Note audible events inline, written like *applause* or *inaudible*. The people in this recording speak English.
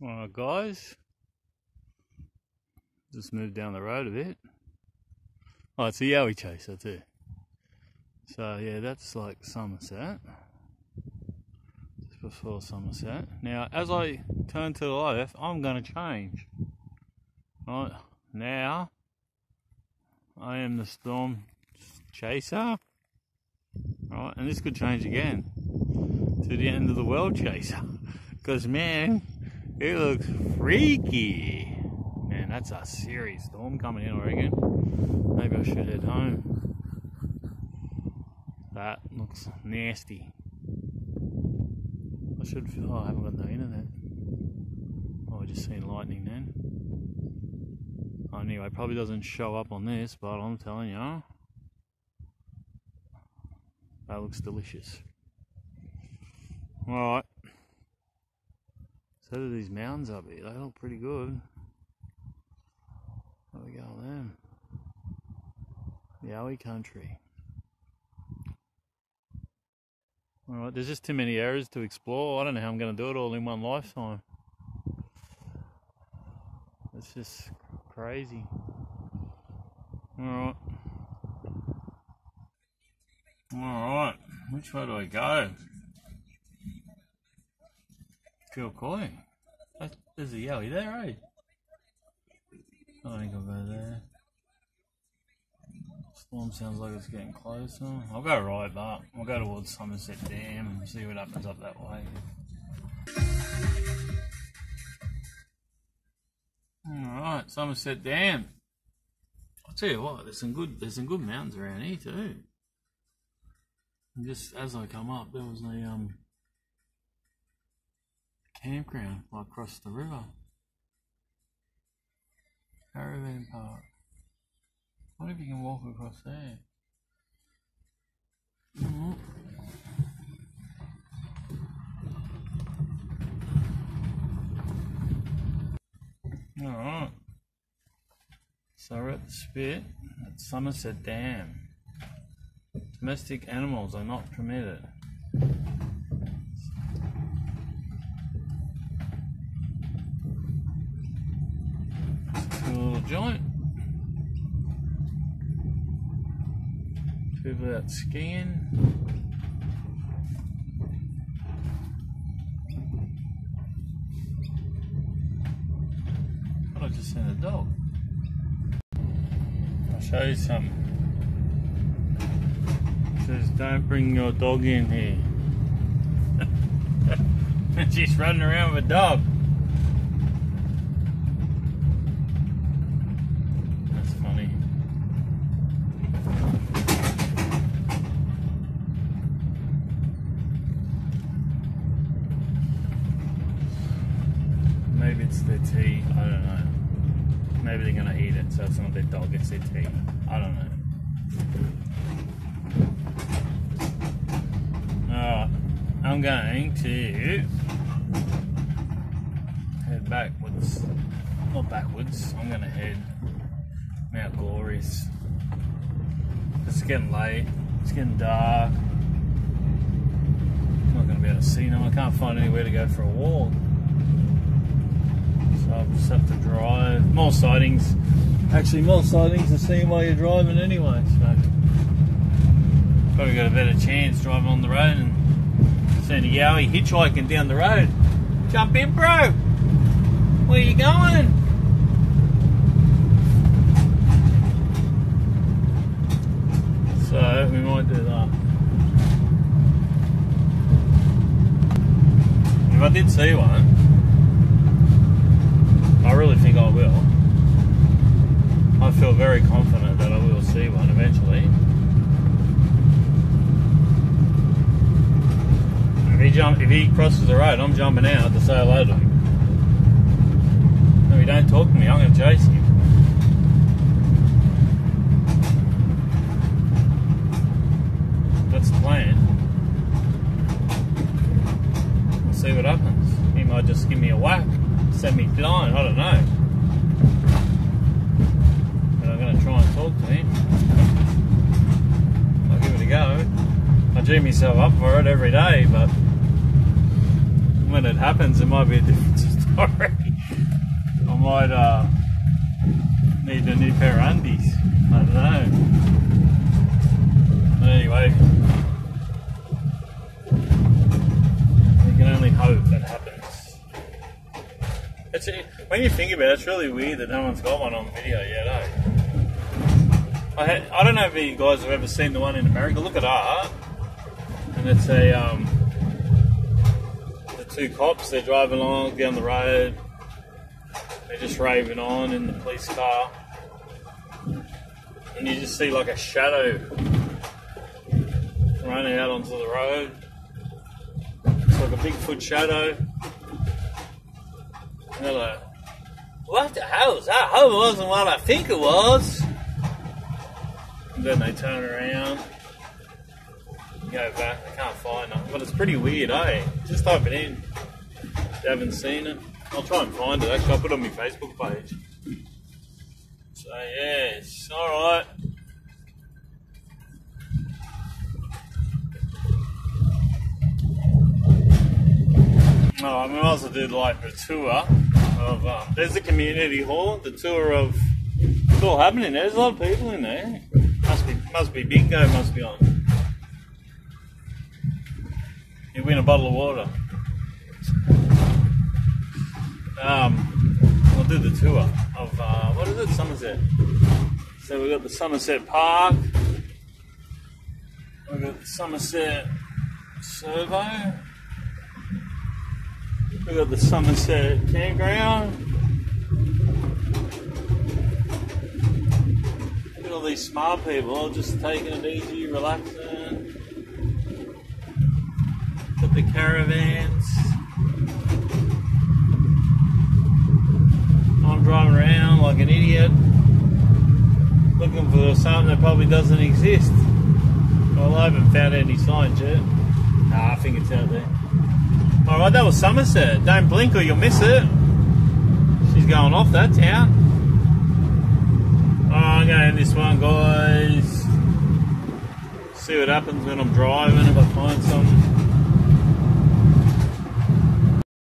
Alright guys, just moved down the road a bit. Oh, it's a Yowie chaser too. So yeah, that's like Somerset. Just before Somerset. Now, as I turn to the left, I'm going to change. Right, now, I am the Storm Chaser. Right, and this could change again to the end of the world chaser. *laughs* Because man, it looks freaky. Man, that's a serious storm coming in, I reckon. Maybe I should head home. That looks nasty. I should. Oh, I haven't got no internet. Oh, I just seen lightning then. Oh, anyway, probably doesn't show up on this, but I'm telling you, that looks delicious. Alright. So do these mountains up here. They look pretty good. There we go on them. Yowie country. Alright, there's just too many areas to explore. I don't know how I'm going to do it all in one lifetime. It's just crazy. Alright. Alright, which way do I go? Feel calling. There's a yowie there, eh? I think I'll go there. Storm sounds like it's getting closer. I'll go right up. I'll go towards Somerset Dam and see what happens up that way. Alright, Somerset Dam. I'll tell you what, there's some good there's some good mountains around here too. And just as I come up there was a um campground across the river. Caravan park. What if you can walk across there? Mm-hmm. Alright. So we're at the spit at Somerset Dam. Domestic animals are not permitted. Joint. People out. Thought I just seen a dog. I'll show you something. It says don't bring your dog in here. *laughs* She's running around with a dog. Maybe they're gonna eat it, so it's not their dog, it's their tea. I don't know. Alright, I'm going to head backwards. Not backwards, I'm gonna head Mount Glorious. It's getting late, it's getting dark. I'm not gonna be able to see them. I can't find anywhere to go for a walk. So I'll just have to drive. More sightings. Actually, more sightings to see while you're driving anyway. So probably got a better chance driving on the road and seeing a yowie hitchhiking down the road. Jump in, bro. Where you going? So we might do that. If I did see one, I really think I will. I feel very confident that I will see one eventually. If he jump, if he crosses the road, I'm jumping out to say hello to him. If he don't talk to me, I'm going to chase him. That's the plan. We'll see what happens. He might just give me a whack send me flying, I don't know. But I'm going to try and talk to him. I'll give it a go. I dream myself up for it every day, but when it happens, it might be a *laughs* different story. I might uh, need a new pair of undies. I don't know. But anyway, when you think about it, it's really weird that no one's got one on the video yet, eh? I, ha- I don't know if you guys have ever seen the one in America. Look at that. And it's a, um, the two cops, they're driving along down the road. They're just raving on in the police car. And you just see like a shadow running out onto the road. It's like a Bigfoot shadow. Like, what the hell is that? Hope it wasn't what I think it was. And then they turn around, go back. They can't find it. But it's pretty weird, eh? Just type it in. If you haven't seen it. I'll try and find it. Actually, I'll put it on my Facebook page. So, yes. Alright. Oh, I might also do like the tour of. Um, there's a community hall. The tour of. It's all happening. There's a lot of people in there. Must be must be bingo. Must be on. You win a bottle of water. Um, we'll do the tour of uh, what is it? Somerset. So we've got the Somerset Park. We've got the Somerset Servo. We've got the Somerset Campground. Look at all these smart people just taking it easy, relaxing. Got the caravans. I'm driving around like an idiot, looking for something that probably doesn't exist. Well, I haven't found any signs yet. Nah, I think it's out there. Alright, that was Somerset. Don't blink or you'll miss it. She's going off that town. Oh, I'm going this one, guys. See what happens when I'm driving, if I find something.